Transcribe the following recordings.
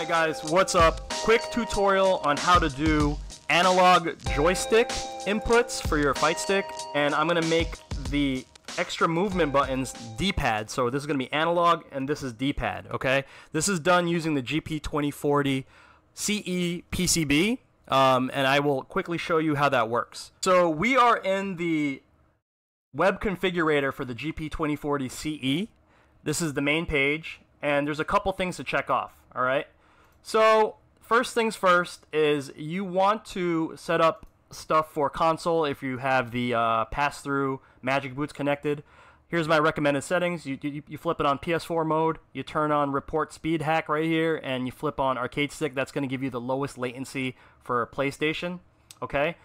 Alright guys, what's up? Quick tutorial on how to do analog joystick inputs for your fight stick and I'm gonna make the extra movement buttons D-pad. So this is gonna be analog and this is D-pad okay? This is done using the GP2040 CE PCB um, and I will quickly show you how that works. So we are in the web configurator for the GP2040 CE this is the main page and there's a couple things to check off all right so first things first is you want to set up stuff for console if you have the uh, pass-through Magic Boots connected. Here's my recommended settings. You, you, you, flip it on PS4 mode, you turn on report speed hack right here, and you flip on arcade stick. That's going to give you the lowest latency for PlayStation. Okay,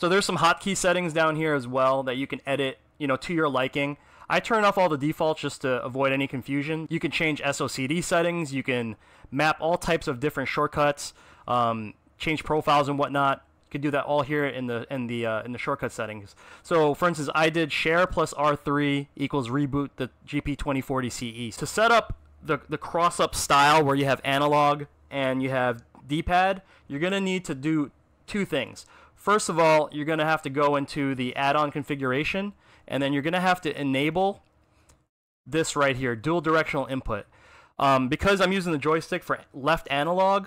so there's some hotkey settings down here as well that you can edit, you know, to your liking. I turn off all the defaults just to avoid any confusion. You can change SOCD settings. You can map all types of different shortcuts, um, change profiles and whatnot. You can do that all here in the in the uh, in the shortcut settings. So, for instance, I did share plus R3 equals reboot the GP2040 CE. To set up the the cross up style where you have analog and you have D-pad, you're gonna need to do two things. First of all, you're gonna have to go into the add-on configuration and then you're going to have to enable this right here, dual directional input. Um, because I'm using the joystick for left analog,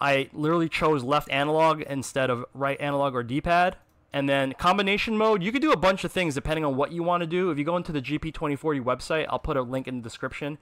I literally chose left analog instead of right analog or D-pad. And then combination mode, you could do a bunch of things depending on what you want to do. If you go into the GP2040 website, I'll put a link in the description.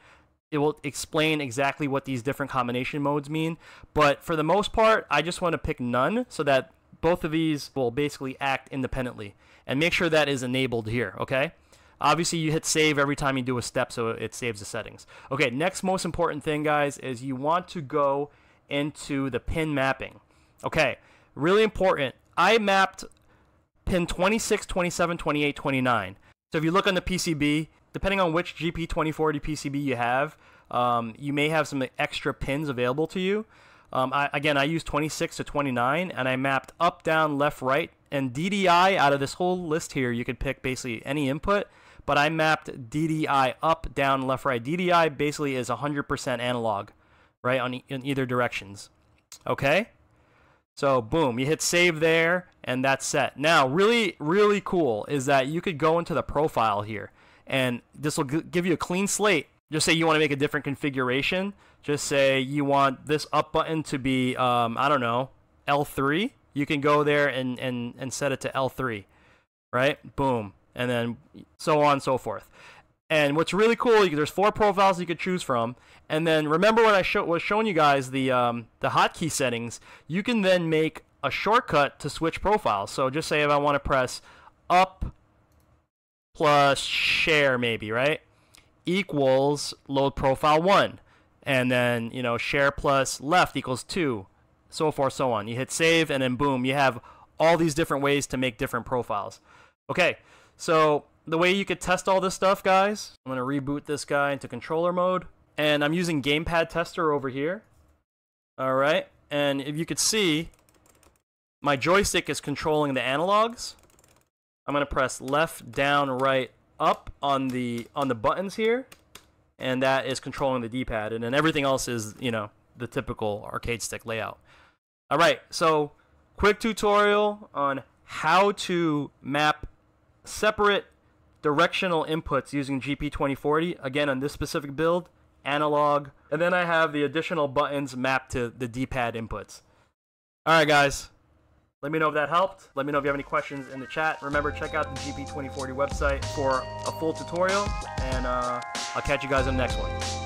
It will explain exactly what these different combination modes mean. But for the most part, I just want to pick none so that both of these will basically act independently and make sure that is enabled here, okay? Obviously, you hit save every time you do a step, so it saves the settings. Okay, next most important thing, guys, is you want to go into the pin mapping. Okay, really important. I mapped pin 26, 27, 28, 29. So if you look on the PCB, depending on which GP2040 PCB you have, um, you may have some extra pins available to you. Um, I, again, I used 26 to 29, and I mapped up, down, left, right, and DDI out of this whole list here. You could pick basically any input, but I mapped DDI up, down, left, right. DDI basically is 100% analog, right, on e in either directions. Okay, so boom, you hit save there, and that's set. Now, really, really cool is that you could go into the profile here, and this will give you a clean slate just say you want to make a different configuration. Just say you want this up button to be, um, I don't know, L3. You can go there and, and, and set it to L3, right? Boom. And then so on and so forth. And what's really cool, there's four profiles you could choose from. And then remember when I show, was showing you guys the, um, the hotkey settings, you can then make a shortcut to switch profiles. So just say if I want to press up plus share maybe, right? Equals load profile 1. And then, you know, share plus left equals 2. So forth, so on. You hit save, and then boom, you have all these different ways to make different profiles. Okay, so the way you could test all this stuff, guys, I'm to reboot this guy into controller mode. And I'm using Gamepad Tester over here. All right, and if you could see, my joystick is controlling the analogs. I'm to press left, down, right, up on the on the buttons here, and that is controlling the D-pad, and then everything else is you know the typical arcade stick layout. All right, so quick tutorial on how to map separate directional inputs using GP2040. Again, on this specific build, analog, and then I have the additional buttons mapped to the D-pad inputs. All right, guys. Let me know if that helped. Let me know if you have any questions in the chat. Remember, check out the GP2040 website for a full tutorial, and uh, I'll catch you guys on the next one.